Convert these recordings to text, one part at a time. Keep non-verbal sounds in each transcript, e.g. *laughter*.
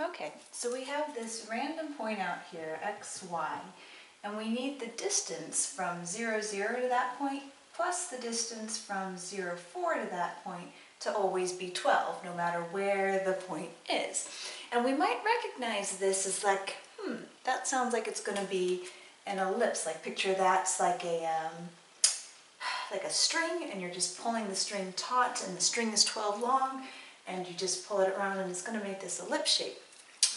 Okay, so we have this random point out here, x, y, and we need the distance from 0, 0 to that point plus the distance from 0, 4 to that point to always be 12, no matter where the point is. And we might recognize this as like, hmm, that sounds like it's going to be an ellipse. Like picture that's like a, um, *sighs* like a string and you're just pulling the string taut and the string is 12 long and you just pull it around and it's going to make this ellipse shape.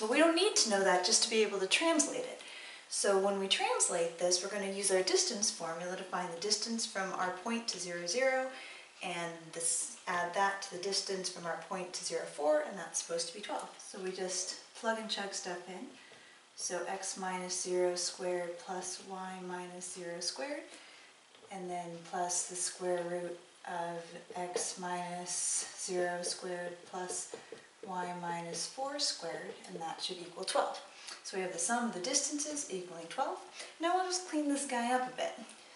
But we don't need to know that just to be able to translate it. So when we translate this, we're going to use our distance formula to find the distance from our point to 0, 0, and this, add that to the distance from our point to 0, 4, and that's supposed to be 12. So we just plug and chug stuff in. So x minus 0 squared plus y minus 0 squared, and then plus the square root of x minus 0 squared plus y minus 4 squared, and that should equal 12. So we have the sum of the distances equaling 12. Now we'll just clean this guy up a bit.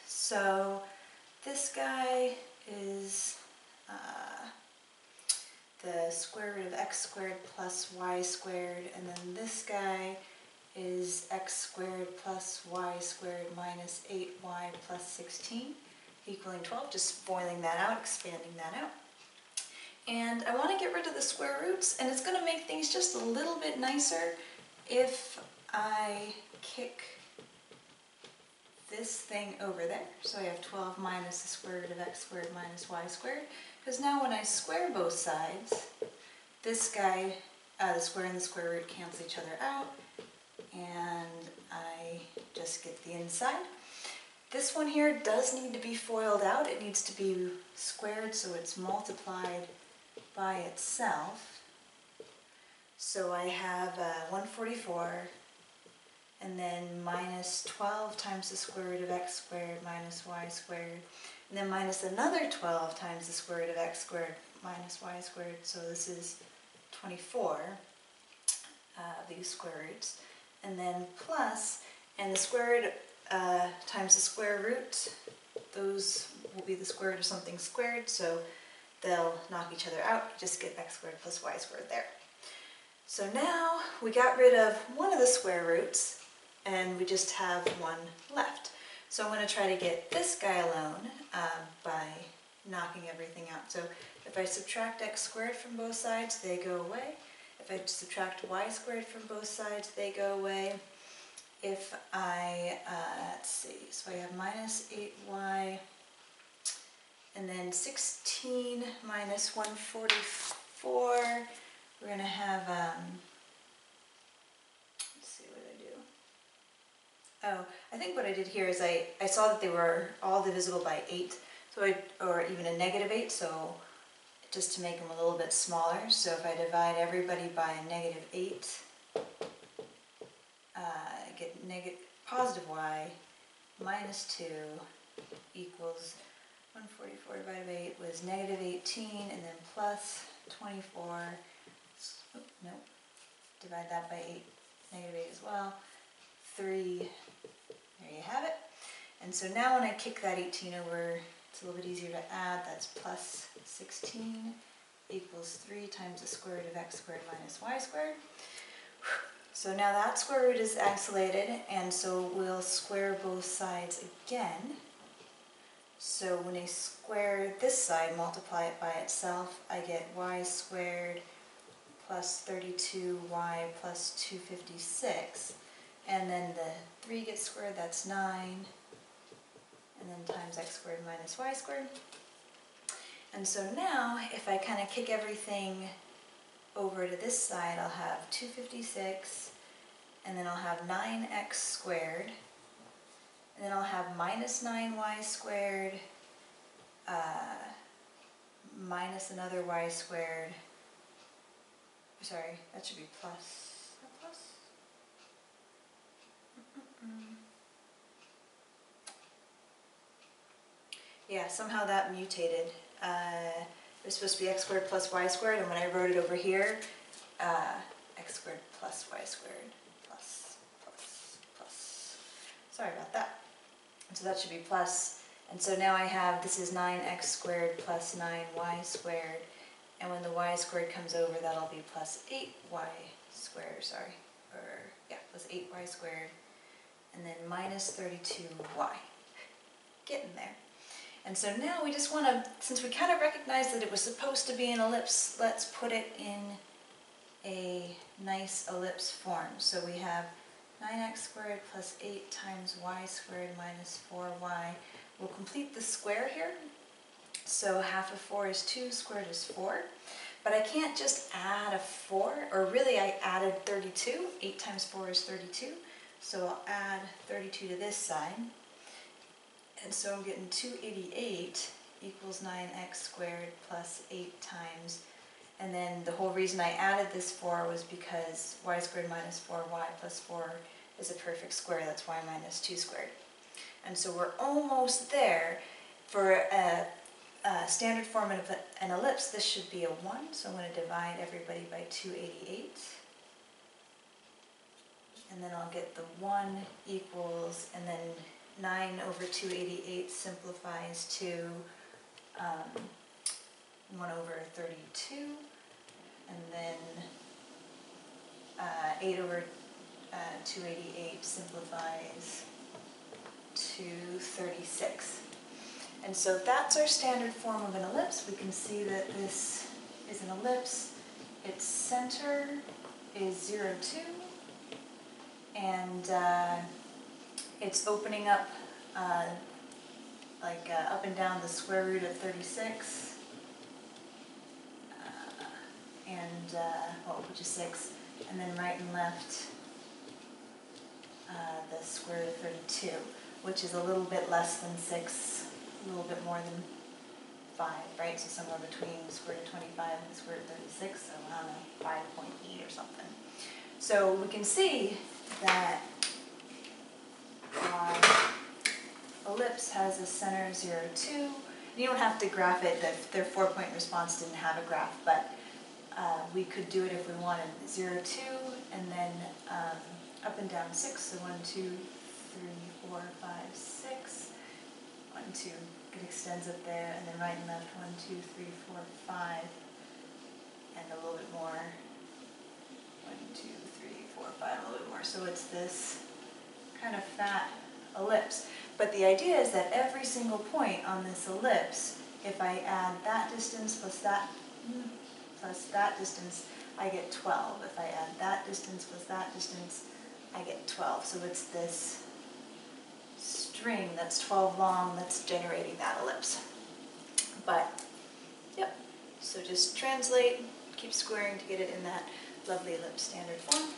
So this guy is uh, the square root of x squared plus y squared, and then this guy is x squared plus y squared minus 8y plus 16 equaling 12, just FOILing that out, expanding that out. And I want to get rid of the square roots, and it's going to make things just a little bit nicer if I kick this thing over there. So I have 12 minus the square root of x squared minus y squared. Because now when I square both sides, this guy, uh, the square and the square root cancel each other out, and I just get the inside. This one here does need to be FOILed out. It needs to be squared so it's multiplied by itself. So I have uh, 144 and then minus 12 times the square root of x squared minus y squared and then minus another 12 times the square root of x squared minus y squared. So this is 24 uh, these square roots and then plus and the square root uh, times the square root those will be the square root of something squared so they'll knock each other out. Just get x squared plus y squared there. So now we got rid of one of the square roots and we just have one left. So I'm going to try to get this guy alone um, by knocking everything out. So if I subtract x squared from both sides, they go away. If I subtract y squared from both sides, they go away. If I, uh, let's see, so I have minus 8y and then 16 minus 144, we're going to have, um, let's see what I do. Oh, I think what I did here is I, I saw that they were all divisible by 8, so I, or even a negative 8, so just to make them a little bit smaller. So if I divide everybody by a negative 8, uh, I get negative positive y minus 2 equals 144 divided by 8 was negative 18 and then plus 24. Oh, divide that by 8, negative 8 as well. 3, there you have it. And so now when I kick that 18 over, it's a little bit easier to add. That's plus 16 equals 3 times the square root of x squared minus y squared. So now that square root is isolated, and so we'll square both sides again. So when I square this side, multiply it by itself, I get y squared plus 32y plus 256. And then the 3 gets squared, that's 9. And then times x squared minus y squared. And so now, if I kind of kick everything over to this side, I'll have 256, and then I'll have 9x squared, and then I'll have minus 9y squared uh, minus another y squared. Sorry, that should be plus. Yeah, somehow that mutated. Uh, it was supposed to be x squared plus y squared, and when I wrote it over here, uh, x squared plus y squared plus, plus, plus. Sorry about that. So that should be plus, and so now I have, this is 9x squared plus 9y squared, and when the y squared comes over, that'll be plus 8y squared, sorry, or, yeah, plus eight y squared, and then minus thirty-two y. Getting there. And so now we just want to, since we kind of recognize that it was supposed to be an ellipse, let's put it in a nice ellipse form. So we have 9x squared plus 8 times y squared minus 4y. We'll complete the square here. So half of 4 is 2, squared is 4. But I can't just add a 4, or really I added 32. 8 times 4 is 32. So I'll add 32 to this side. And so I'm getting 288 equals 9x squared plus 8 times. And then the whole reason I added this 4 was because y squared minus 4y plus 4 is a perfect square. That's y minus 2 squared. And so we're almost there. For a, a standard form of an ellipse, this should be a 1. So I'm going to divide everybody by 288 and then I'll get the 1 equals, and then 9 over 288 simplifies to um, 1 over 32, and then uh, 8 over uh, 288 simplifies to 36. And so that's our standard form of an ellipse. We can see that this is an ellipse. Its center is 0, 2, and uh, it's opening up uh, like uh, up and down the square root of 36 uh, and uh, well which is 6 and then right and left uh, the square root of 32 which is a little bit less than 6 a little bit more than 5 right? So somewhere between square root of 25 and the square root of 36 so I don't know 5.8 or something. So we can see that our ellipse has a center of 0, 2. You don't have to graph it, the, their four-point response didn't have a graph, but uh, we could do it if we wanted 0, 2, and then um, up and down 6, so 1, 2, 3, 4, 5, 6. 1, 2, it extends up there, and then right and left, 1, 2, 3, 4, 5, and a little bit more. 1, 2, four, five, a little bit more. So it's this kind of fat ellipse. But the idea is that every single point on this ellipse, if I add that distance plus that plus that distance, I get 12. If I add that distance plus that distance, I get 12. So it's this string that's 12 long that's generating that ellipse. But, yep, so just translate, keep squaring to get it in that lovely ellipse standard form.